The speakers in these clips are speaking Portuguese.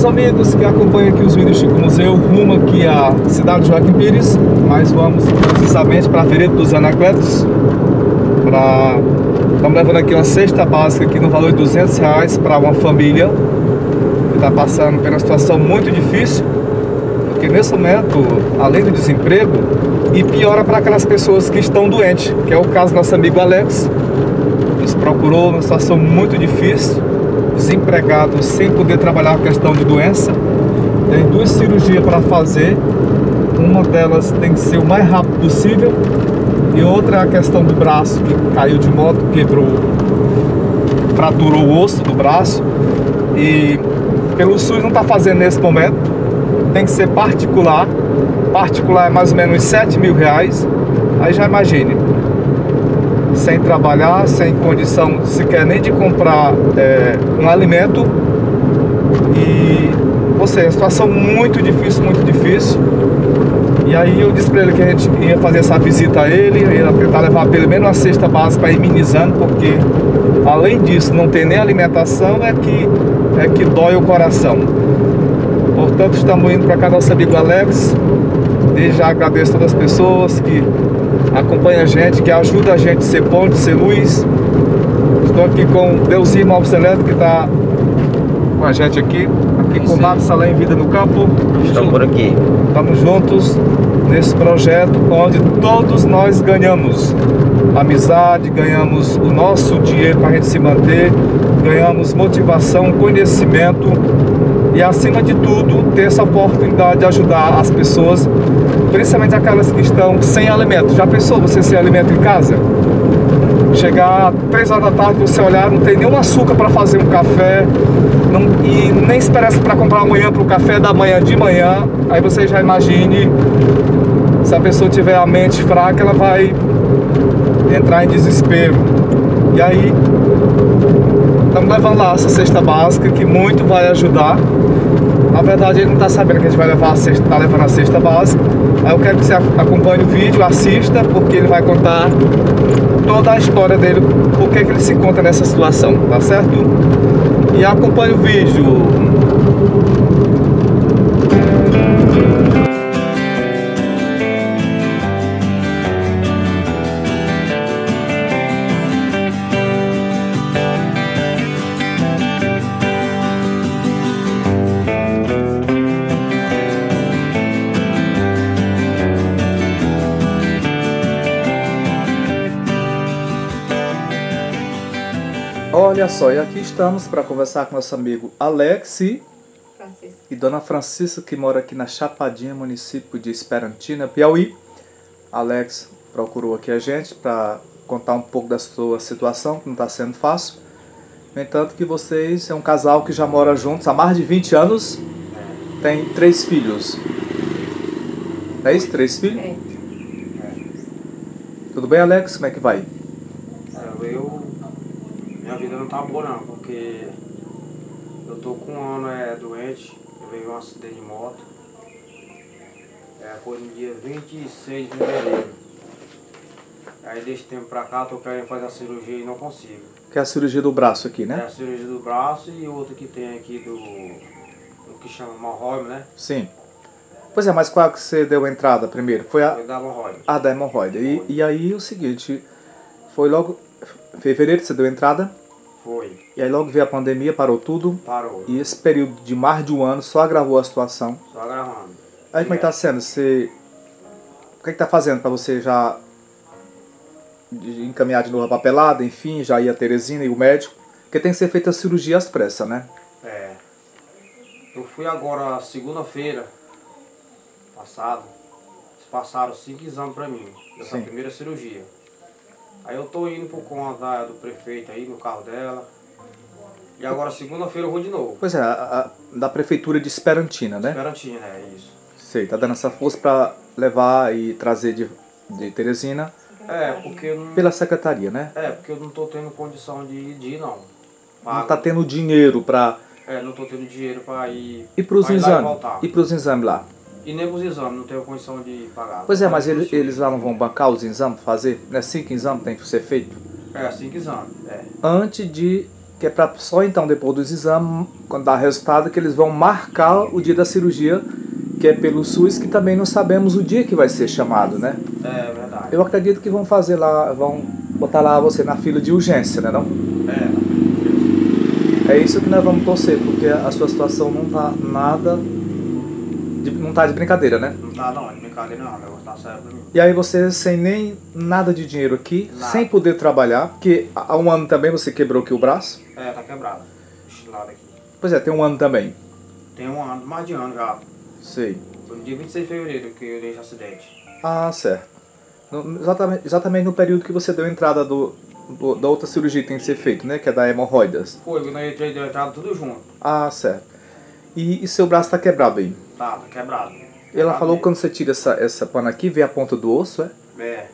meus amigos que acompanham aqui os vídeos Chico Museu, rumo aqui à cidade de Joaquim Pires, mas vamos precisamente para a Feira dos Anacletos, para... estamos levando aqui uma cesta básica aqui no valor de 200 reais para uma família que está passando por uma situação muito difícil, porque nesse momento, além do desemprego, e piora para aquelas pessoas que estão doentes, que é o caso do nosso amigo Alex, nos procurou numa situação muito difícil, desempregado, sem poder trabalhar a questão de doença. Tem duas cirurgias para fazer. Uma delas tem que ser o mais rápido possível. E outra é a questão do braço, que caiu de moto, quebrou, fraturou o osso do braço. E pelo SUS não está fazendo nesse momento. Tem que ser particular. Particular é mais ou menos 7 mil reais. Aí já imagine, sem trabalhar, sem condição sequer nem de comprar é, um alimento. E, ou seja, situação muito difícil, muito difícil. E aí eu disse para ele que a gente ia fazer essa visita a ele, ia tentar levar pelo menos uma cesta básica para ir porque além disso não ter nem alimentação é que, é que dói o coração. Portanto, estamos indo para cá nosso amigo Alex. Desde já agradeço a todas as pessoas que acompanha a gente, que ajuda a gente a ser ponte, ser luz. Estou aqui com Deusinho Móveis Elétrico, que está com a gente aqui. Aqui com o Salém Vida no Campo. Estamos por aqui. Estamos juntos nesse projeto onde todos nós ganhamos amizade, ganhamos o nosso dinheiro para a gente se manter, ganhamos motivação, conhecimento e acima de tudo ter essa oportunidade de ajudar as pessoas, principalmente aquelas que estão sem alimento. Já pensou você sem alimento em casa? Chegar três horas da tarde, você olhar, não tem nenhum açúcar para fazer um café não, e nem esperança para comprar amanhã para o café da manhã de manhã. Aí você já imagine se a pessoa tiver a mente fraca, ela vai entrar em desespero. E aí estamos levando lá essa cesta básica que muito vai ajudar. Na verdade ele não está sabendo que a gente vai levar a cesta, tá levando a cesta básica. Aí eu quero que você acompanhe o vídeo, assista, porque ele vai contar toda a história dele, por que ele se encontra nessa situação, tá certo? E acompanhe o vídeo. Só, e aqui estamos para conversar com nosso amigo Alex e, e Dona Francisca, que mora aqui na Chapadinha, município de Esperantina, Piauí. Alex procurou aqui a gente para contar um pouco da sua situação, que não está sendo fácil. No entanto, que vocês é um casal que já mora juntos há mais de 20 anos, tem três filhos. É isso? Três filhos? É. Tudo bem, Alex? Como é que vai? É, Eu, minha vida não tá boa não, porque eu tô com um ano é, doente, eu veio um acidente de moto. É, foi no dia 26 de fevereiro. Aí desse tempo pra cá eu tô querendo fazer a cirurgia e não consigo. Que é a cirurgia do braço aqui, É né? a cirurgia do braço e outra que tem aqui do. do que chama hemorroide, né? Sim. Pois é, mas qual que você deu entrada primeiro? Foi a, Foi da hemorroide. a da hemorroida. E, e aí o seguinte, foi logo fevereiro que você deu entrada, Foi. e aí logo veio a pandemia, parou tudo, Parou. e esse período de mais de um ano só agravou a situação. Só gravando. Aí como é que tá sendo? Você. O que é que tá fazendo pra você já encaminhar de novo a papelada, enfim, já ir a Teresina e o médico? Porque tem que ser feita a cirurgia às pressas, né? É. Eu fui agora segunda-feira passado. Eles passaram cinco exames pra mim. Dessa Sim. primeira cirurgia. Aí eu tô indo por conta do prefeito aí, no carro dela. E agora segunda-feira eu vou de novo. Pois é, a- a- da prefeitura de Esperantina, né? Esperantina, é isso. Sei, tá dando essa força pra levar e trazer de, de Teresina É, porque não. pela secretaria, né? É, porque eu não tô tendo condição de, de ir não. Não Pago. tá tendo dinheiro pra É, não tô tendo dinheiro pra ir. ir pros e exames. voltar. E pros exames lá. E nem pros exames, não tenho condição de pagar. Pois é, mas Não eles, lá não vão bancar os exames, fazer? Não é cinco exames tem que ser feito? É, cinco exames. É. Antes de que é para só então, depois dos exames, quando dá resultado, que eles vão marcar o dia da cirurgia, que é pelo SUS, que também não sabemos o dia que vai ser chamado, né? É verdade. Eu acredito que vão fazer lá, vão botar lá você na fila de urgência, né não? É. É isso que nós vamos torcer, porque a sua situação não tá nada. De, não tá de brincadeira, né? Não tá não, de brincadeira não, o negócio tá sério pra mim. E aí você sem nem nada de dinheiro aqui, Nada. sem poder trabalhar, porque há um ano também você quebrou aqui o braço. É, tá quebrado. Estilado aqui. Pois é, tem um ano também. Tem um ano, mais de ano já. Sei. Foi no dia 26 de fevereiro que eu dei esse acidente. Ah, certo. No- exatamente, exatamente no período que você deu entrada do, do- da outra cirurgia que tem que ser feita, né? Que é da hemorroidas. Foi, quando eu entrei, deu entrada tudo junto. Ah, certo. E, e seu braço tá quebrado aí? Tá, tá quebrado. Ela Quebrado falou que quando você tira essa, essa pano aqui, vê a ponta do osso, é? É.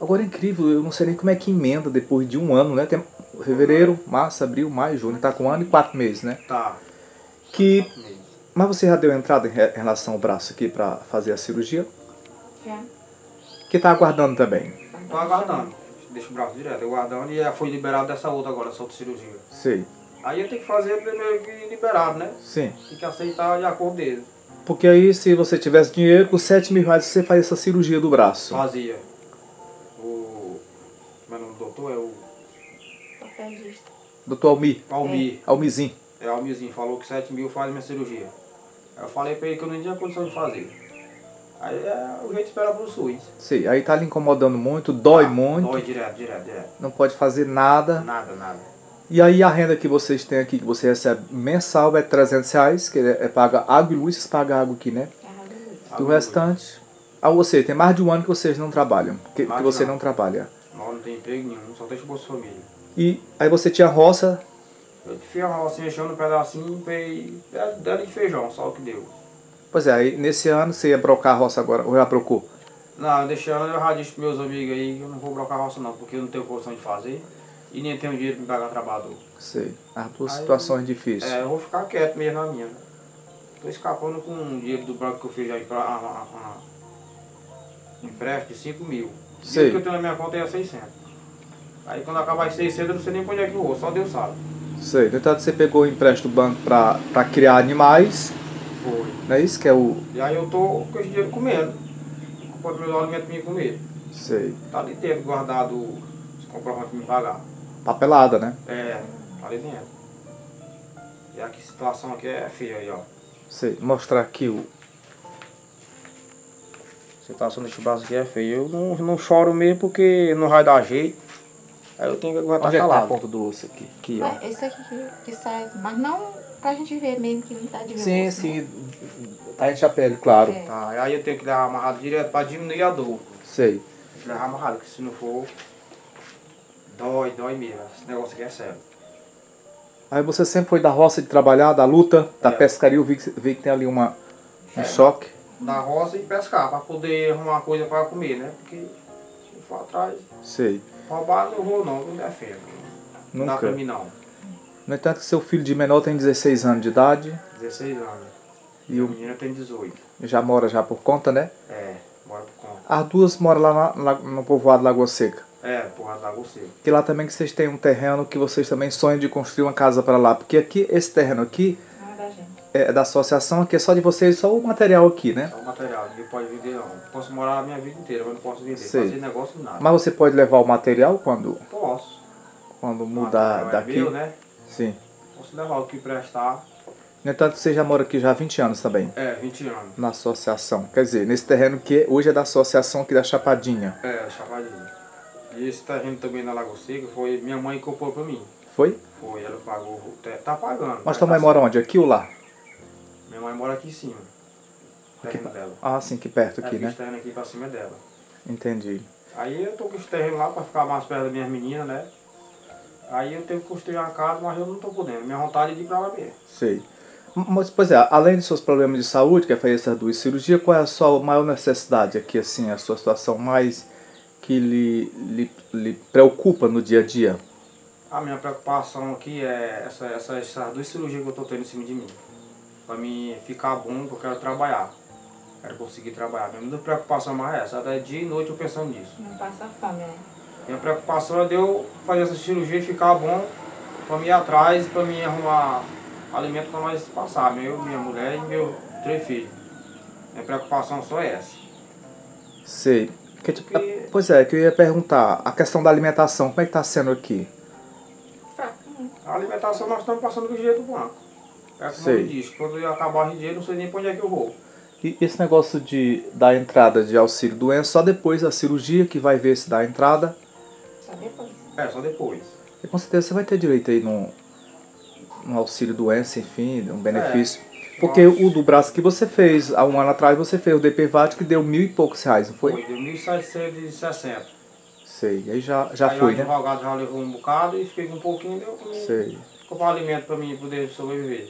Agora é incrível, eu não sei nem como é que emenda depois de um ano, né? Tem fevereiro, março, abril, maio, junho, tá com um ano e quatro meses, né? Tá. Que, Mesmo. mas você já deu entrada em re- em relação ao braço aqui pra fazer a cirurgia? Já. Que tá aguardando também. Tô aguardando. Deixa o braço direto, aguardando e já foi liberado dessa outra agora, essa outra cirurgia. Sei. Aí eu tenho que fazer primeiro que liberado, né? Sim. Tem que aceitar de acordo dele. Porque aí, se você tivesse dinheiro, com 7 mil reais você faz essa cirurgia do braço. Fazia. O. Como é o nome do doutor? É o. Doutor Almi, Almir. Almizinho. É, o Almirzinho falou que 7 mil faz minha cirurgia. Aí eu falei pra ele que eu não tinha condição de fazer. Aí é o jeito de esperar pro SUS. Sei. Aí tá lhe incomodando muito, dói Ah, muito, Dói direto, direto, direto. não pode fazer nada. Nada, nada. E aí a renda que vocês têm aqui, que você recebe mensal, é 300 reais, que é, é paga água e luz, vocês pagam água aqui, né? Luz. E o restante. Ah, você, tem mais de um ano que vocês não trabalham. Que, que você não. não trabalha. Nós não tem emprego nenhum, só deixa o Bolsa Família. E aí você tinha roça, Eu fiz uma rocinha achando um pedacinho e dela de feijão, só o que deu. pois é, aí nesse ano você ia brocar a roça agora, ou já brocou? Não, deixando eu já disse pros meus amigos aí que eu não vou brocar roça não, porque eu não tenho condição de fazer e nem tenho dinheiro pra me pagar trabalhador. Sei. As duas Aí- situações difíceis. É, eu vou ficar quieto mesmo na minha. Tô escapando com o dinheiro do banco que eu fiz já pra, um empréstimo de 5 mil. O dinheiro que eu tenho na minha conta é 600. Aí quando acabar esse 600 eu não sei nem pra onde é que eu vou, só Deus sabe. Sei. No entanto, você pegou o empréstimo do banco pra, pra criar animais, Foi. não é isso? Que é o. E aí eu tô com esse dinheiro comendo. Comprando meus alimentos pra mim comer. Sei. Tá ali dentro guardado os comprovantes pra me pagar. Papelada, né? É, ali dentro. E aqui a situação aqui é feia aí, ó. Sei. Mostrar aqui o. A situação desse braço aqui é feia. Eu não, não choro mesmo porque não vai dar jeito. Aí eu tenho que aguentar Onde é que tá a calado. ponta do osso aqui? Aqui, ó. É, Esse aqui que, que sai, mas não pra gente ver mesmo que não tá de ver. Sim, osso, né? sim. Tá em chapéu, claro. É. Tá, aí eu tenho que levar amarrado direto pra diminuir a dor. Sei. Tem que levar amarrado, porque se não for, dói, dói mesmo. Esse negócio aqui é sério. Aí você sempre foi da roça de trabalhar, da luta, da É. pescaria, eu vi que, vi que tem ali uma, um É. choque. Da roça e pescar, pra poder arrumar coisa pra comer, né? Porque se for atrás, Sei. roubar não vou não, não defendo. Não dá Nunca. pra mim não. No entanto, seu filho de menor tem 16 anos de idade 16 anos. e O menino tem 18. já mora já por conta, né? É, bora por conta. As duas moram lá na- lá no povoado Lagoa Seca. É, porra da você. Que lá também que vocês têm um terreno que vocês também sonham de construir uma casa para lá. Porque aqui, esse terreno aqui Não é da gente. é da associação, aqui é só de vocês, só o material aqui, né? É o material, ninguém pode vender não. Posso morar a minha vida inteira, mas não posso vender. Sei. Fazer negócio nada. Mas você pode levar o material quando, Posso. quando O mudar é daqui? meu, né? Sim. Posso levar o que prestar. No entanto, você já mora aqui já há 20 anos também. É, 20 anos. Na associação. Quer dizer, nesse terreno que hoje é da associação aqui da Chapadinha. É, chapadinho. E esse terreno também na Lagoa Seca foi minha mãe que comprou pra mim. Foi? Foi, ela pagou. Tá pagando. Mas tá tua mãe mora onde? Aqui ou lá? Minha mãe mora aqui em cima. Aqui terreno dela. Ah, sim, aqui perto aqui, é, né? Esse terreno aqui pra cima é dela. Entendi. Aí eu tô com esse terreno lá pra ficar mais perto das minhas meninas, né? Aí eu tenho que construir uma casa, mas eu não tô podendo. Minha vontade é de ir pra lá mesmo. Sei. Mas, pois é, além dos seus problemas de saúde, que é fazer essas duas cirurgias, qual é a sua maior necessidade aqui, assim, a sua situação mais que lhe, lhe, lhe preocupa no dia a dia? A minha preocupação aqui é essa, essa, essas duas cirurgias que eu tô tendo em cima de mim. Pra mim ficar bom, que eu quero trabalhar. Quero conseguir trabalhar. Minha única preocupação mais é essa. Até dia e noite eu pensando nisso. Não passa fome, né? Minha preocupação é de eu fazer essa cirurgia e ficar bom pra mim ir atrás, pra mim arrumar alimento pra nós passar, eu, minha mulher e meu três filhos. Minha preocupação só é essa. Sei. Que, tipo, Porque- Pois é, que eu ia perguntar, a questão da alimentação, como é que tá sendo aqui? Né? A alimentação nós estamos passando do jeito do banco. É como Sei. eu disse, quando eu acabar o dinheiro, não sei nem pra onde é que eu vou. E esse negócio de da entrada de auxílio doença, só depois da cirurgia que vai ver se dá a entrada. Só depois. É, só depois. E com certeza você vai ter direito aí no, no auxílio doença, enfim, um benefício. Porque o do braço que você fez, há um ano atrás você fez o DPVAT que deu mil e poucos reais, não foi? Foi, deu 1.760. Sei, aí já, já Aí foi, o né? advogado já levou um bocado e fiquei com um pouquinho, deu pra mim Sei. comprar alimento pra mim poder sobreviver.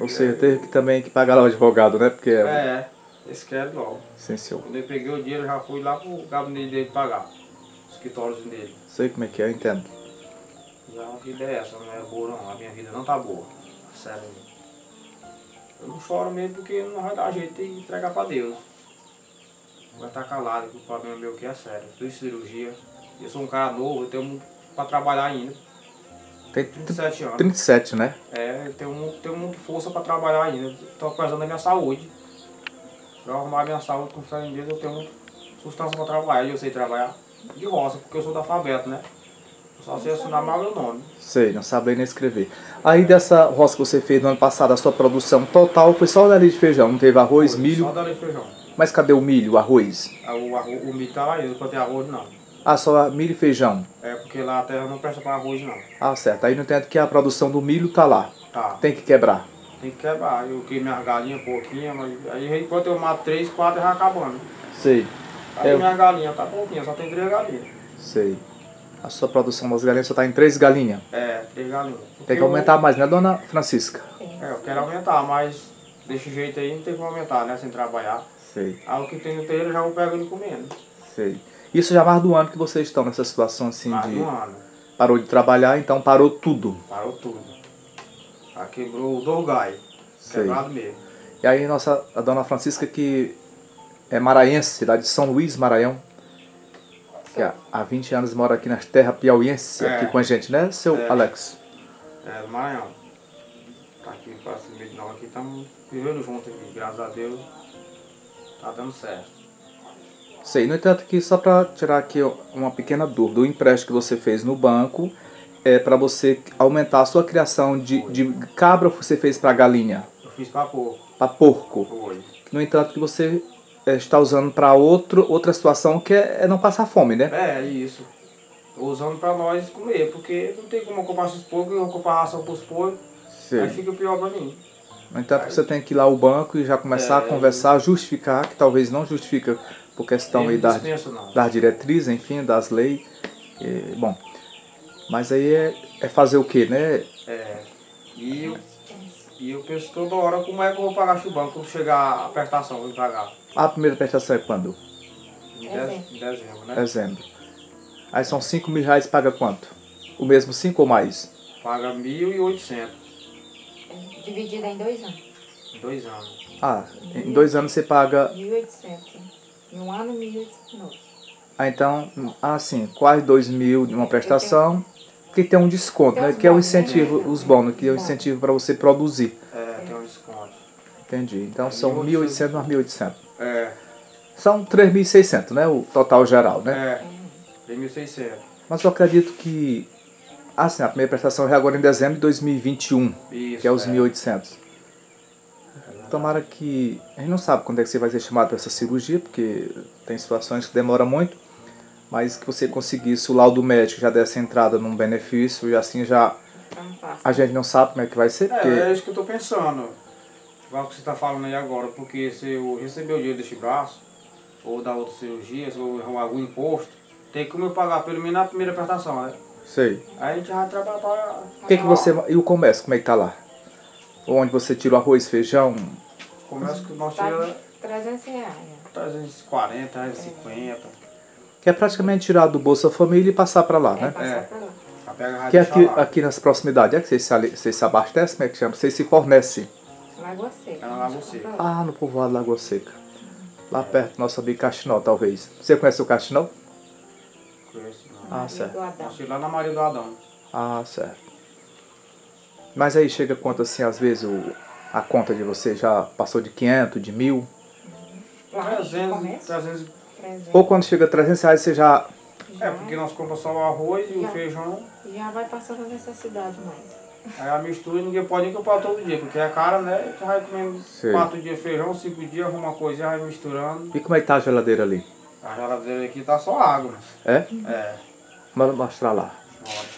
Ou seja, teve que também que pagar lá o advogado, né? Porque é. É, esse quer logo. Sim, senhor. Quando eu peguei o dinheiro, já fui lá pro gabinete dele pagar. O escritório dele. Sei como é que é, eu entendo. Já a vida é essa, não é boa não. A minha vida não tá boa. Sério. Eu não choro mesmo porque não vai dar jeito de entregar pra Deus. Vai estar calado, que o problema meu que é sério. Eu fiz cirurgia. Eu sou um cara novo, eu tenho muito pra trabalhar ainda. Tem 37 anos. 37, né? É, eu tenho, tenho muita força pra trabalhar ainda. Tô precisando da minha saúde. Pra arrumar minha saúde com fé em Deus, eu tenho muita sustância pra trabalhar. E eu sei trabalhar de roça, porque eu sou da alfabeto, né? Só sei assinar mal meu nome. Sei, não sabe nem escrever. Aí dessa roça que você fez no ano passado, a sua produção total foi só dali de feijão, não teve arroz, Foi, milho. Só dali feijão. Mas cadê o milho, o arroz? Ah, O, arroz, o milho tá lá, eu não plantei arroz não. Ah, só milho e feijão. É porque lá a terra não presta pra arroz não. Ah, certo. Aí não entendo que a produção do milho tá lá. Tá. Tem que quebrar. Tem que quebrar. Eu queimei minhas galinhas pouquinho, mas aí enquanto eu mato três, quatro já acabando. Sei, Aí É. minhas galinhas tá pouquinho, só tem três galinhas. sei. A sua produção das galinhas só tá em três galinhas. É, três galinhas. Porque Tem que eu- aumentar mais, né, dona Francisca? É, eu quero aumentar, mas desse jeito aí não tem como aumentar, né? Sem trabalhar. Sei, Aí o que tem no terreiro eu já vou pegando e comendo. sei. Isso já mais do ano que vocês estão nessa situação assim Mais de. de um ano. Parou de trabalhar, então parou tudo. Parou tudo. Já quebrou o Dorgai. Sei. Quebrado mesmo. E aí nossa, a dona Francisca que é maranhense, cidade de São Luís, Maranhão. Que há, há 20 anos mora aqui nas terras piauienses, É. aqui com a gente, né, seu É. Alex? É, do Maranhão. Tá aqui próximo meio de aqui, estamos vivendo junto aqui, graças a Deus. Tá dando certo. Sei, no entanto que só para tirar aqui uma pequena dúvida, o empréstimo que você fez no banco é para você aumentar a sua criação de, de cabra ou você fez para galinha? Eu fiz pra pouco. Para porco. Foi. No entanto que você está usando para outra situação que é, é não passar fome, né? É, isso. Tô usando pra nós comer, porque não tem como comprar esses porcos, eu vou comprar ração pros porcos, aí fica pior pra mim. No entanto que você tem que ir lá ao banco e já começar a É. conversar, justificar, que talvez não justifica por questão aí das, das diretrizes, enfim, das leis. E, bom, mas aí é, é fazer o que, né? É. E eu, e eu penso toda hora como é que eu vou pagar chubão quando chegar a prestação, eu vou pagar. A primeira prestação é quando? Em, Dezembro. dez- em dezembro, né? Dezembro. Aí são 5 mil reais, paga quanto? O mesmo 5 ou mais? Paga 1.800 É Dividida em dois anos. em dois anos. Ah, em dois anos você paga. 1.800. Em um ano, 1.800 de novo. Ah, então, ah, sim, quase 2 mil de uma prestação. Que tem um desconto, Tem né? Que é o né? incentivo, os bônus, que é o incentivo para você produzir. É, tem um desconto. Entendi. Então são 1.800 1.800 mais 1.800. É, São 3.600, né? O total geral, né? é, 3.600. Mas eu acredito que. Ah, sim, a primeira prestação é agora em dezembro de 2021, Isso, que é os é. 1.800. Tomara que. A gente não sabe quando é que você vai ser chamado para essa cirurgia, porque tem situações que demoram muito, mas que você conseguisse o laudo médico já desse entrada num benefício e assim já. Fácil. A gente não sabe como é que vai ser, porque. É, é isso que eu tô pensando. Igual o que você tá falando aí agora, porque se eu receber o dinheiro deste braço, ou da outra cirurgia, se eu arrumar algum imposto, tem como eu pagar pelo menos na primeira prestação, né? Sei. Aí a gente vai trabalhar pra. O que, que você. E o comércio, como é que tá lá? Onde você tira o arroz, feijão? Começa que nós tiramos 300 reais. né? 340, 350. Que é praticamente tirar do Bolsa Família e passar para lá, É, né? passar É. pra lá. Que aqui, aqui nas proximidades, é que vocês se, vocês se abastecem, como é que chama? Vocês se fornecem. Lagoa Seca. É na Lagoa Seca. Ah, no povoado Lagoa Seca. Lá perto, nosso amigo Caxinó, talvez. Você conhece o Caxinó? Conheço, não. Ah, Maria certo. tiramos lá na Maria do Adão. Ah, certo. Mas aí chega quanto assim, às vezes o, a conta de você já passou de 500, de mil? Lá, 300, começa, 300. 300. Ou quando chega a 300 reais você já... É, porque nós compramos só o arroz e o Já. feijão. Já vai passando a necessidade mais. Aí a mistura ninguém pode nem comprar todo dia, porque é cara, né? Tu vai comendo Sei. quatro dias feijão, cinco dias, arruma uma coisinha, vai misturando. E como é que tá a geladeira ali? A geladeira aqui tá só água, mas. É? É. Bora mostrar lá.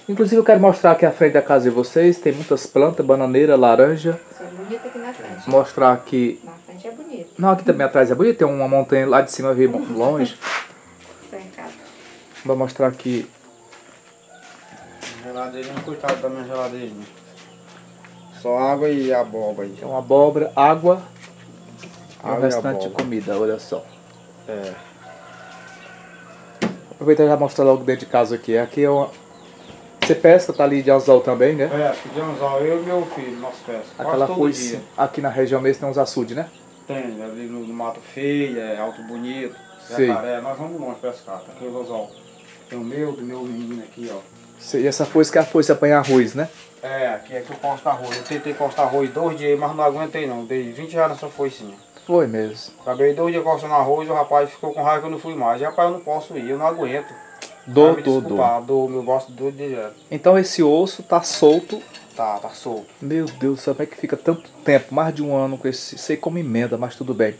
Inclusive eu quero mostrar aqui a frente da casa de vocês, tem muitas plantas, bananeira, laranja. Isso é bonito aqui na frente. Mostrar aqui... Na frente é bonito. Não, aqui também atrás é bonito, tem uma montanha lá de cima, eu vi longe. Cercado. Vou mostrar aqui Geladeirinha, coitado da minha geladeirinha. Só água e abóbora aí. Tem uma abóbora, água e o Água e restante de abóbora. comida, olha só. É. Aproveitar e já mostrar logo dentro de casa aqui. Aqui é uma... Você pesca, tá ali de anzol também, né? É, pedimos ó, eu e meu filho, nosso peça. Aquela dia. aqui na região mesmo tem uns açudes, né? Tem, ali no, no Mato Feio, é Alto Bonito. Jacaré, nós vamos longe pescar, tá aqui o anzol. Tem o meu, do meu menino aqui, ó. Sei, E essa foice que é a foice apanhar arroz, né? É, aqui é que eu posto arroz. Eu tentei costar arroz dois dias, mas não aguentei não. Dei 20 reais nessa foicinha. Foi mesmo. Acabei dois dias costando arroz, o rapaz ficou com raiva que eu não fui mais. E, rapaz, eu não posso ir, eu não aguento. Dou, me dou, meu gosto do direto. Então esse osso tá solto. Tá, tá solto. Meu Deus, sabe como é que fica tanto tempo, mais de um ano com esse. Sei como emenda, mas tudo bem.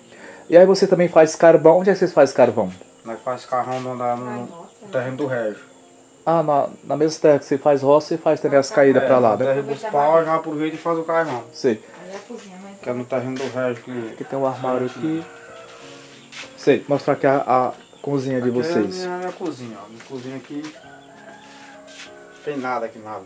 E aí você também faz carvão. Onde é que vocês fazem carvão? Nós faz carrão no, no, no terreno do Régio. Ah, na, na mesma terra que você faz roça, você faz também as caídas pra lá, no né? terreno dos pau, já aproveita e faz o carvão. Sei. Aí a cozinha, né? Que é no terreno do Régio que... Aqui tem um armário aqui. Sei, mostrar aqui a, a cozinha de Aqui É a vocês. minha, a minha cozinha, ó. Minha cozinha aqui... Tem nada aqui, nada.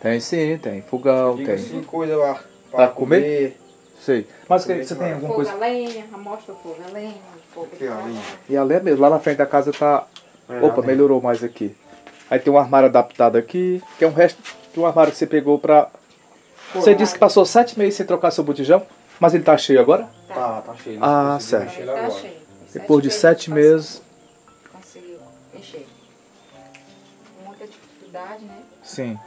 Tem sim, tem. Fogão, Diga tem. assim, coisa lá Pra pra comer? comer. Sei. Mas Comer você tem alguma Fogo coisa. a lenha, amostra o fogo a lenha, fogo Aqui, ó, linha. E além é mesmo, lá na frente da casa tá. É, Opa, melhorou mais aqui. Aí tem um armário adaptado aqui, que é um resto de um armário que você pegou pra. Você disse que passou sete meses sem trocar seu botijão, mas ele tá cheio agora? Tá, tá cheio. Ah, certo. encher Ele tá agora. cheio. Depois de sete meses. Conseguiu encher. Muita dificuldade, né? Sim.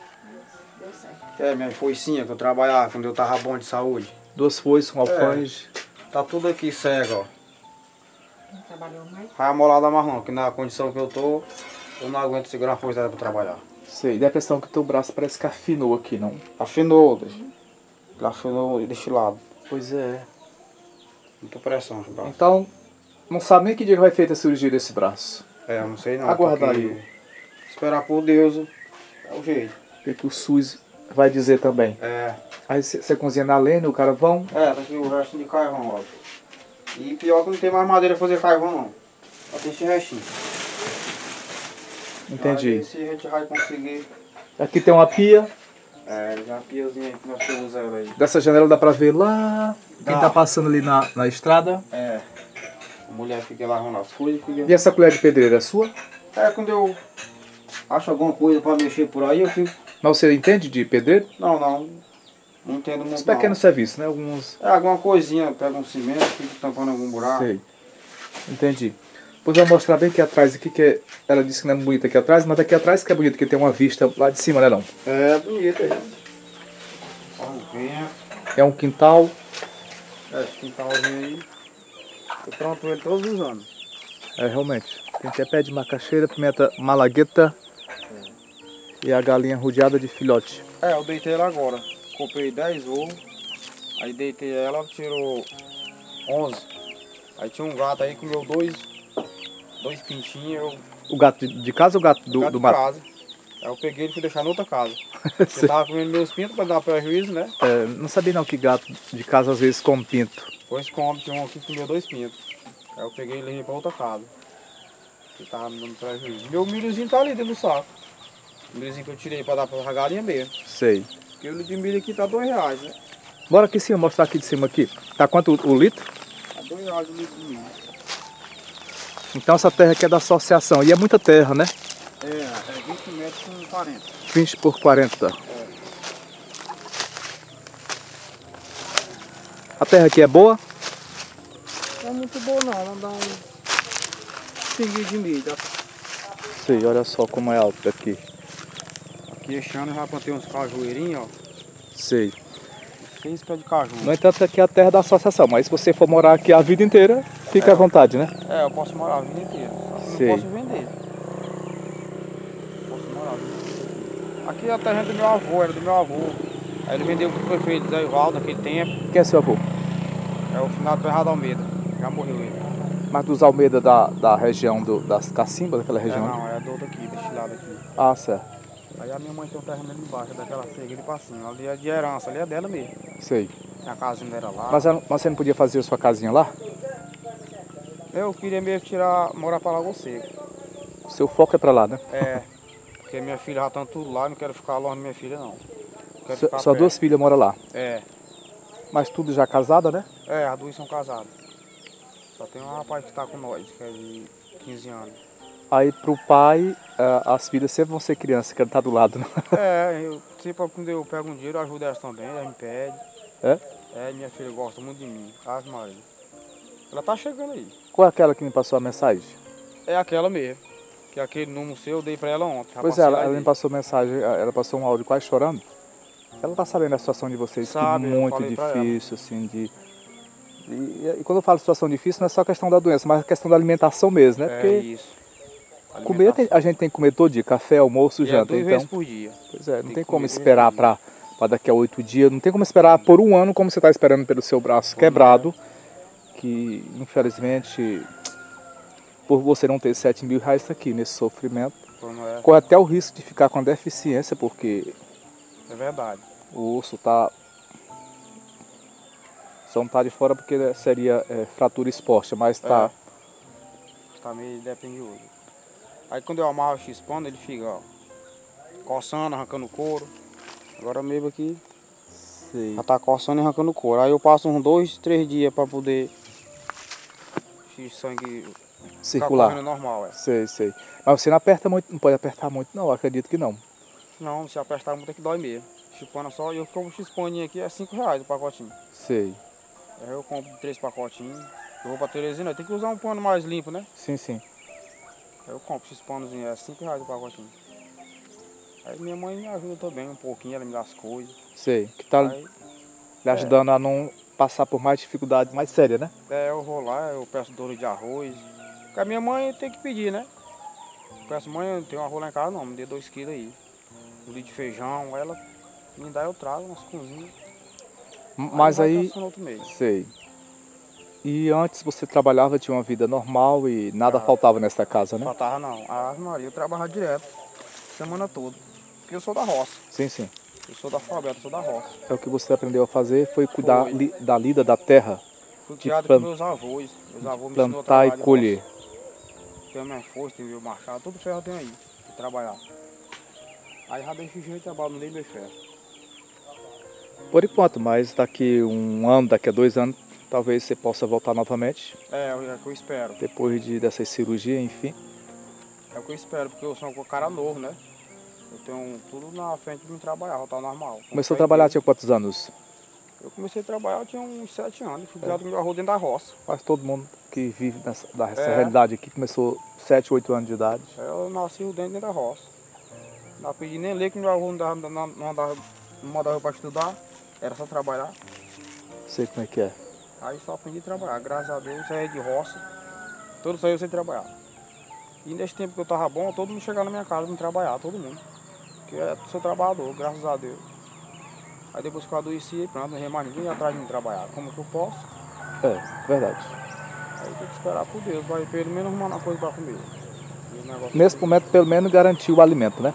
Deu certo. É, minha foicinha que eu trabalhava quando eu tava bom de saúde. Duas foices, um alfanje. Tá tudo aqui cego, ó. Não trabalhou mais. Vai amolada mais não, que na condição que eu tô, eu não aguento segurar a força pra trabalhar. Sei. Dá a impressão que teu braço parece que afinou aqui, não? Afinou, deixa. Ele afinou deste lado. Pois é. Muita pressão no braço. Então, não sabe nem que dia vai feita a cirurgia desse braço. É, eu não sei não. Aguardar aí. Esperar por Deus, é o jeito. O que, que o SUS vai dizer também. É, Aí você cozinha na lenha, o carvão. é, tá aqui o resto de carvão, ó. E pior que não tem mais madeira pra fazer carvão não. Só tem esse restinho. Entendi. Aí, se a gente vai conseguir. Aqui tem uma pia. É, já a piazinha aí que nós temos ela aí. Dessa janela dá pra ver lá. Quem Dá. tá passando ali na, na estrada. É. A mulher fica lavando as coisas. Fica... E essa colher de pedreira é sua? É, quando eu acho alguma coisa pra mexer por aí, eu fico. Mas você entende de pedreiro? Não, não. Não entendo muito. Os pequenos serviços, né? Alguns. É, alguma coisinha, pega um cimento, fica tampando algum buraco. Sei. Entendi. Pois eu vou mostrar bem aqui atrás aqui, que é- ela disse que não é bonita aqui atrás, mas daqui atrás que é bonito, que tem uma vista lá de cima, né não? É um vento. É um quintal. É, esse quintalzinho aí. Eu planto ele todos os anos. É, realmente. Tem até pé de macaxeira, pimenta malagueta e a galinha rodeada de filhote. É, eu deitei ela agora. Comprei 10 ovos. Aí deitei ela, tirou 11. Aí tinha um gato aí, comeu dois, dois pintinhos. Eu O gato de, de casa ou o gato do, gato do de mato? casa. Aí eu peguei ele e fui deixar em outra casa. Eu tava comendo meus pintos pra dar prejuízo, né? É, não sabia não que gato de casa às vezes come pinto. Depois come, tinha um aqui que comeu dois pintos. Aí eu peguei ele e levei pra outra casa. Que tava me dando prejuízo. Meu milhozinho tá ali dentro do saco. O milhozinho que eu tirei pra dar pra galinha mesmo. Sei. Porque o de milho aqui tá dois reais, né? Bora aqui em cima, mostrar aqui de cima aqui. Tá quanto o, o litro? Tá dois reais o litro de milho. Então essa terra aqui é da associação. E é muita terra, né? É, é 20 metros com 40. 20 por 40. A terra aqui é boa? Não é muito boa não, ela dá um pinguinho de milho. Sei, olha só como é alto aqui. Aqui este ano eu já plantei uns cajueirinhos, ó. Sei. Seis pés de caju. No entanto, aqui é a terra da associação, mas se você for morar aqui a vida inteira, fica à vontade, né? É, eu posso morar a vida inteira. Não posso vender. Posso morar a vida inteira. Aqui é a terra do meu avô, era do meu avô. Aí ele vendeu pro prefeito Zé Ivaldo naquele tempo. Quem é seu avô? É o finado Ferrado Almeida. Já morreu ele. Mas dos Almeida da, da região do, das Cacimbas, daquela É, região? não, é do outro aqui, deste lado aqui. Ah, certo. Aí a minha mãe tem um terreno ali embaixo, daquela cega ali pra cima. Ali é de herança, ali é dela mesmo. Sei. A casinha dela lá. Mas, ela- mas você não podia fazer sua casinha lá? Eu queria mesmo tirar, morar pra Lagoa Seca. Seu foco é pra lá, né? É, porque minha filha já tá tudo lá, não quero ficar longe da minha filha não. Perto. duas filhas moram lá. É, Mas tudo já casada, né? é, as duas são casadas. Só tem um rapaz que tá com nós, que é de 15 anos. Aí pro pai, ah, as filhas sempre vão ser crianças, querem estar do lado, né? É, eu sempre quando eu pego um dinheiro, eu ajudo elas também, elas me pedem. É? É, minha filha gosta muito de mim, Ave Maria. Ela tá chegando aí. Qual é aquela que me passou a mensagem? É aquela mesmo. Que é aquele número seu eu dei pra ela ontem. pois é, ela, ela me passou mensagem, ela passou um áudio quase chorando. Ela tá sabendo da situação de vocês, Sabe, que eu muito difícil, assim, de. E, e quando eu falo situação difícil, não é só a questão da doença, mas a questão da alimentação mesmo, né? É Porque isso. comer a gente tem que comer todo dia, café, almoço, E é janta. duas Então, vezes por dia. pois é, não tem tem como esperar pra daqui a oito dias, não tem como esperar por um ano como você tá esperando pelo seu braço quebrado, que infelizmente, por você não ter sete mil reais tá aqui nesse sofrimento, é, corre até o risco de ficar com a deficiência, porque é verdade. o osso tá. Só não tá de fora porque seria é, fratura exposta, mas tá. Tá meio dependioso. Aí quando eu amarro o X-pano, ele fica, ó, coçando, arrancando couro. Agora mesmo aqui, Sei. já tá coçando e arrancando couro. Aí eu passo uns dois, três dias pra poder X-sangue ficar Circular. normal, é. Sei, sei. Mas você não aperta muito, não pode apertar muito, não, acredito que não. Não, se apertar muito é que dói mesmo. Chupando só, eu compro X-paninho aqui, é 5 reais o pacotinho. Sei. Aí eu compro três pacotinhos. Eu vou pra Teresina, tem que usar um pano mais limpo, né? Sim, sim. Eu compro esses panozinhos, é 5 reais o pacotinho. Aí minha mãe me ajuda também um pouquinho, ela me dá as coisas. Sei. Que tá Aí lhe ajudando a não passar por mais dificuldade mais séria, né? é, eu vou lá, eu peço douro de arroz. Porque a minha mãe tem que pedir, né? Eu peço, mãe, eu não tenho arroz lá em casa não, me dê dois quilos aí. Um litro de feijão, ela me dá, eu trago nas cozinhas. Mas aí, mês. sei. E antes você trabalhava, tinha uma vida normal e nada Ah. faltava nessa casa, né? Faltava não. A Maria eu trabalhava direto, semana toda. Porque eu sou da roça. Sim, sim. Eu sou da alfabeto, eu sou da roça. É o que você aprendeu a fazer foi cuidar Foi. li- da lida da terra, Fui De criado plan- com meus avós. Meus avós me a plantar e de colher. roça. Tenho minha força, tenho meu machado, todo ferro eu tenho aí, pra trabalhar. Aí já deixo de trabalho, não dei meu ferro. Por enquanto, mas daqui um ano, daqui a dois anos, talvez você possa voltar novamente, É, é o que eu espero. depois de dessas cirurgias, enfim. É o que eu espero, porque eu sou um cara novo, né? Eu tenho tudo na frente de me trabalhar, voltar normal. Começou a trabalhar, tinha quantos anos? Eu comecei a trabalhar, eu tinha uns sete anos, fui criado com meu arroz dentro da roça. Quase todo mundo que vive nessa, É. realidade aqui começou 7, 8 anos de idade. Aí Eu nasci dentro da roça. Não aprendi nem ler, que meu avô não, dava, não, não, andava, não mandava pra estudar, era só trabalhar. Sei como é que é. Aí só aprendi a trabalhar, graças a Deus, saí de roça, todo saiu sem trabalhar. E nesse tempo que eu tava bom, todo mundo chegava na minha casa me trabalhar, todo mundo. Porque eu sou trabalhador, graças a Deus. Aí depois que eu adoeci, pronto, não mais ninguém atrás de me trabalhar. Como que eu posso? É, verdade. Aí tem que esperar por Deus, vai pelo menos arrumar uma coisa pra comer. Nesse momento, pelo menos, garantiu o alimento, né?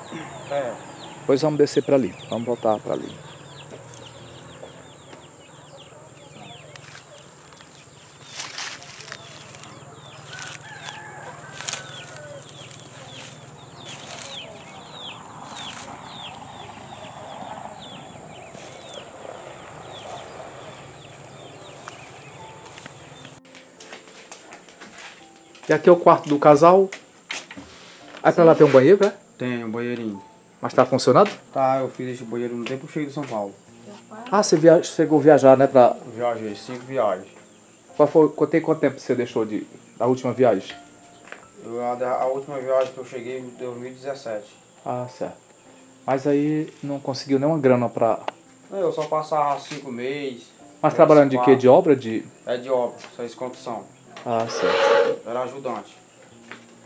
É, Depois vamos descer para ali. Vamos voltar para ali. Aqui é o quarto do casal. Aí pra lá tem um banheiro, né? tem um banheirinho. Mas tá funcionando? Tá, eu fiz esse banheiro no tempo cheio de São Paulo. Ah, você chegou a viajar, né? Pra... Viajei, cinco viagens. Qual foi... quanto- Tem quanto tempo você deixou de... da última viagem? Eu, a, a última viagem que eu cheguei em 2017. Ah, certo. Mas aí não conseguiu nenhuma grana pra. Eu só passava cinco meses. Mas trabalhando de quê? De obra? De. É de obra, serviço de construção. Ah, certo. Era ajudante.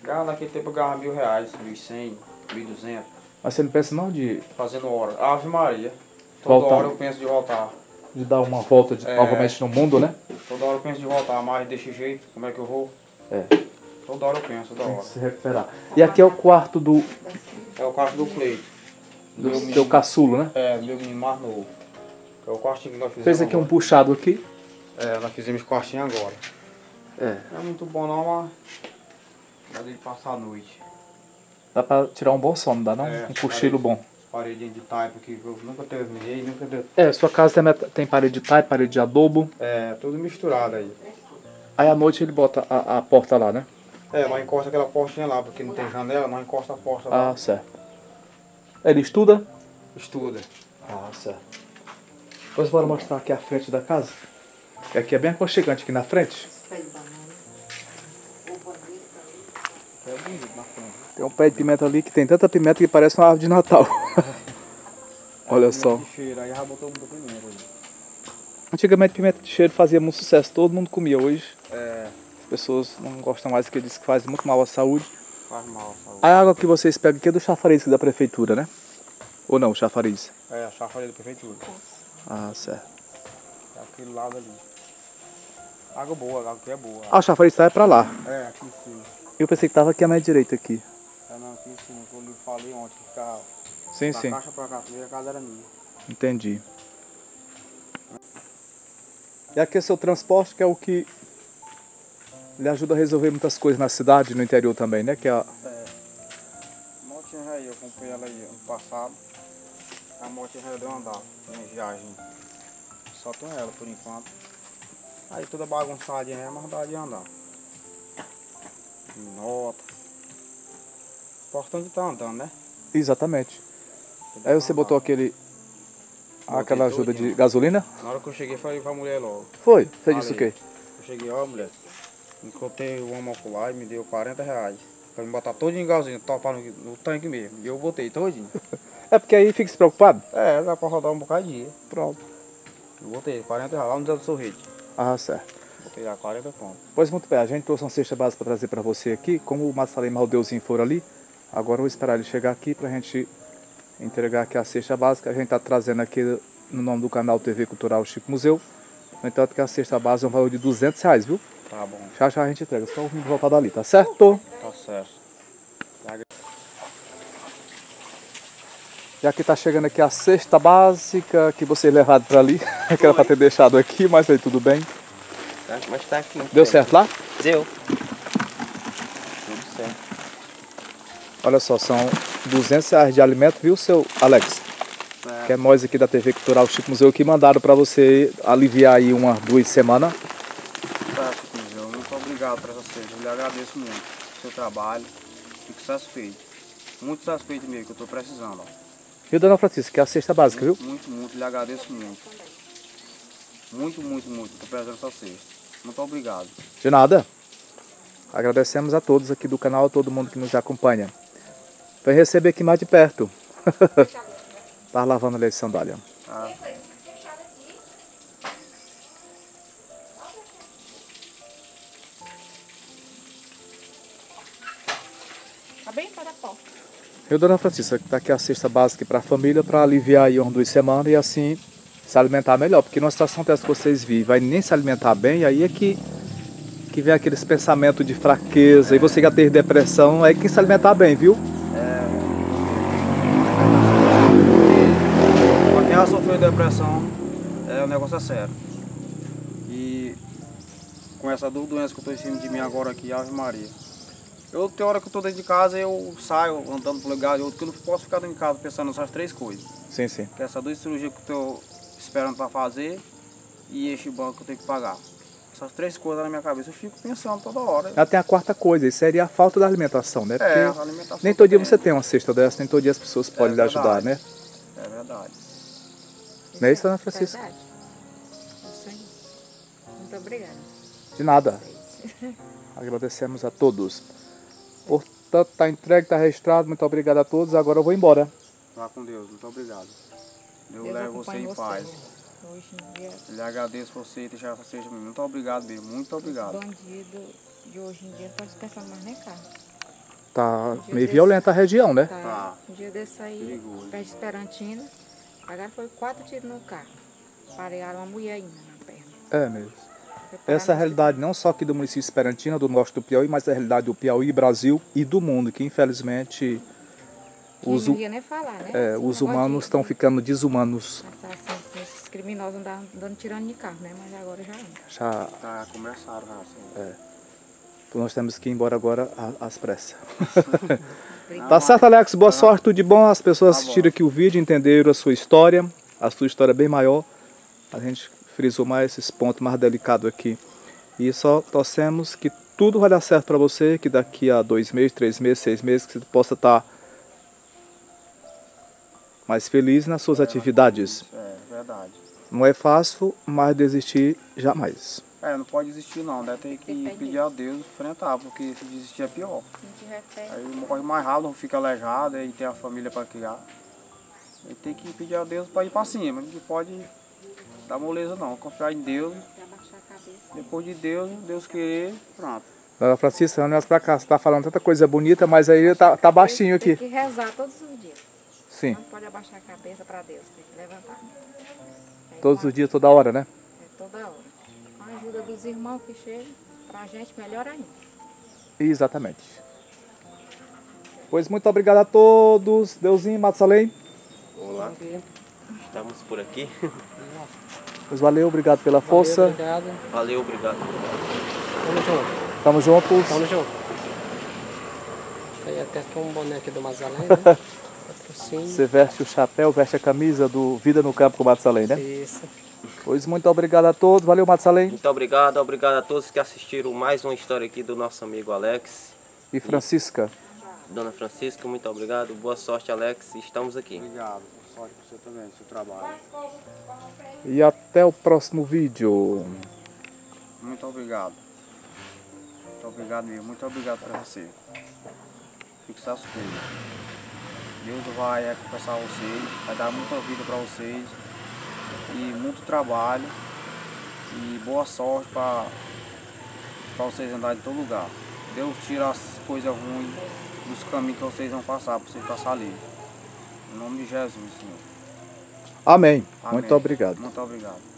Ganhava naquele tempo eu ganhava mil reais, mil e cem, mil e duzentos, Mas você não pensa não de, fazendo hora. Ave Maria. Toda Voltar. hora eu penso de voltar. de dar uma volta de- É. novamente no mundo, né? Toda hora eu penso de voltar, mas desse jeito, como é que eu vou? É. Toda hora eu penso, toda hora. se recuperar. E aqui é o quarto do, É o quarto do Cleito. do Meu seu menino- caçulo, né? É, do meu menino mais novo. É o quartinho que nós fizemos. Fez aqui um agora. puxado aqui. É, nós fizemos quartinho agora. É. Não é muito bom não, mas. Dá de passar a noite. Dá pra tirar um bom sono, dá não? É, um cochilo bom. Paredinha de taipa que eu nunca terminei, nunca deu. É, sua casa tem, tem parede de taipa, parede de adobo. É, tudo misturado aí. Aí à noite ele bota a, a porta lá, né? É, nós encosta aquela portinha lá, porque não tem janela, nós encosta a porta lá. Ah, certo. Ele estuda? Estuda. Ah, certo. Depois bora mostrar aqui a frente da casa. Que Aqui é bem aconchegante aqui na frente. Tem um pé de pimenta ali que tem tanta pimenta que parece uma árvore de Natal. Olha só. Antigamente pimenta de cheiro fazia muito sucesso, todo mundo comia. Hoje É, as pessoas não gostam mais porque diz que faz muito mal à saúde. faz mal, saúde. A água que vocês pegam aqui é do chafariz da prefeitura, né? Ou não, chafariz? É, a chafariz da prefeitura. Ah, certo. É aquele lado ali. Água boa, água aqui é boa. Ah, o chafariz tá é pra lá. É, aqui em cima. Eu pensei que tava aqui à minha direita aqui. É não, aqui em cima, que eu falei ontem que ficava Sim, sim. caixa pra cá, a primeira casa era minha. Entendi. E aqui é seu transporte, que é o que lhe ajuda a resolver muitas coisas na cidade, no interior também, né? Que é a... É. Motinha aí, eu comprei ela aí ano passado. A motinha já deu andar, minha viagem. Só tenho ela por enquanto. Aí toda bagunçadinha mas dá de andar. Nota. Importante tá andando, né? Exatamente. Aí você botou aquele... Botei Aquela ajuda de gasolina? Na hora que eu cheguei, falei pra mulher logo. Foi. Você disse o Falei. quê? Eu cheguei, ó mulher, encontrei o homem ocular e me deu 40 reais. Pra me botar todo em gasolina, topar no, no tanque mesmo. E eu botei todinho. É porque aí fica despreocupado? É, dá pra rodar um dia. Pronto. Eu botei 40 reais lá no Zé do Sorrete. Ah, certo. Botei lá 40 pontos. Pois muito bem, a gente trouxe uma cesta base para trazer para você aqui. Como o Massalém e o Maldeuzinho foram ali, agora eu vou esperar ele chegar aqui para a gente entregar aqui a cesta básica. A gente está trazendo aqui no nome do canal TV Cultural Chico Museu. No entanto que a cesta base é um valor de 200 reais, viu? Tá bom, Já já a gente entrega, só vamos voltar dali, tá certo? tá certo. Já que tá chegando aqui a cesta básica que vocês levaram para ali, que era para ter deixado aqui, mas aí tudo bem. Tá, mas tá aqui. Deu certo lá? Deu. Tudo certo. Olha só, são 200 reais de alimento, viu, seu Alex? Que é nós aqui da TV Cultural Chico Museu que mandaram para você aliviar aí umas duas semanas. Tá, Chico Museu, muito obrigado por essa cesta. Eu lhe agradeço muito o seu trabalho. Fico satisfeito. Muito satisfeito mesmo, que eu tô precisando. Ó. Viu, dona Francisca, que é a cesta básica, viu? Muito, muito, lhe agradeço muito. Muito, muito, muito. Tô precisando dessa cesta. Muito obrigado. De nada. Agradecemos a todos aqui do canal, a todo mundo que nos acompanha. Vem receber aqui mais de perto. tá lavando ali a sandália. Tá? Tá bem para a porta. Eu, dona Francisca, que tá aqui a cesta básica para a família, para aliviar aí umas duas semanas e assim se alimentar melhor. Porque numa situação dessa que vocês vivem, vai nem se alimentar bem, aí é que, que vem aqueles pensamentos de fraqueza, e você já teve depressão, aí que se alimentar bem, viu? Pra quem já sofreu depressão, é, o negócio é sério. E com essa duas doenças que eu tô em cima de mim agora aqui, Ave Maria. Eu, tem hora que eu tô dentro de casa, eu saio andando pro lugar e outro, que eu não posso ficar dentro de casa pensando nessas três coisas. Sim, sim. Que é essa duas cirurgias que eu tô esperando pra fazer e este banco que eu tenho que pagar. Essas três coisas na minha cabeça, eu fico pensando toda hora. Tem a quarta coisa, isso seria a falta da alimentação, né? É, Porque a alimentação nem todo dia tem. você tem uma cesta dessa, nem todo dia as pessoas podem lhe ajudar, né? É verdade. Não é isso, Ana Francisca? Verdade. Isso aí. Muito obrigada. De nada. Agradecemos a todos. Portanto, tá entregue, tá registrado. Muito obrigado a todos. Agora eu vou embora. Vá com Deus. Muito obrigado. Deus, Deus leve você em paz. Hoje em dia, Eu lhe agradeço você e deixar você. Muito obrigado mesmo. Muito obrigado. os bandidos de hoje em dia não estão dispensando mais nem carro. Tá dia meio desse- violenta a região, né? Tá. Tá. Um dia desse aí, Perigoso. perto de Esperantina, agora foi quatro tiros no carro. Parearam uma mulher ainda na perna. É mesmo. Essa é a realidade não só aqui do município de Esperantina, do norte do Piauí, mas é a realidade do Piauí, Brasil e do mundo, que infelizmente os, não ia nem falar, né? é, Assim, os humanos estão ficando desumanos. Assassinos, esses criminosos andando, tirando de carro, né? Mas agora já anda. Já, Tá, começaram já. Assim. nós temos que ir embora agora às pressas. Tá certo, Alex? Boa sorte, tudo de bom. As pessoas Tá assistiram aqui o vídeo, entenderam a sua história. A sua história é bem maior. A gente frisou mais esses pontos mais delicados aqui. E só torcemos que tudo vai dar certo para você, que daqui a dois meses, três meses, seis meses, que você possa estar mais feliz nas suas atividades. É, verdade. Não é fácil, mas desistir jamais. É, não pode desistir não, deve ter que pedir a Deus enfrentar, porque se desistir é pior. Não Aí morre mais rápido, fica aleijado, aí tem a família para criar. Aí tem que pedir a Deus para ir para cima, não pode dar moleza não, confiar em Deus, se abaixar a cabeça. depois de Deus, Deus querer, pronto. Dona Francisca, olha pra cá, você tá falando tanta coisa bonita, mas aí tá, tá baixinho Tem aqui. que rezar todos os dias. Sim, Não pode abaixar a cabeça para Deus, tem que levantar. Aí, todos com a- os dias, toda hora, né? É toda hora. Com a ajuda dos irmãos que chegam, pra gente melhor ainda. Exatamente. Pois muito obrigado a todos. Deusinho, Matsalém. Olá, estamos por aqui. Pois valeu, obrigado pela força. Obrigado. Valeu, obrigado. Tamo junto. Tamo juntos. Tamo junto. Aí até aqui um boné aqui do Mazalém, né? Patrocínio. Você veste o chapéu, veste a camisa do Vida no Campo com o Matsalém, né? Isso. Pois muito obrigado a todos. Valeu, Matsalém. Muito obrigado, obrigado a todos que assistiram mais uma história aqui do nosso amigo Alex. E Francisca. Dona Francisca, muito obrigado. Boa sorte, Alex. Estamos aqui. Obrigado, sorte para você também, seu trabalho. E até o próximo vídeo. Muito obrigado. Muito obrigado mesmo, muito obrigado para você. Fique satisfeito. Deus vai recompensar vocês, vai dar muita vida para vocês e muito trabalho e boa sorte para vocês andarem em todo lugar. Deus tira as coisas ruins dos caminhos que vocês vão passar, para vocês passar livre. Em nome de Jesus, Senhor. Amém. Amém. Muito obrigado. Muito obrigado.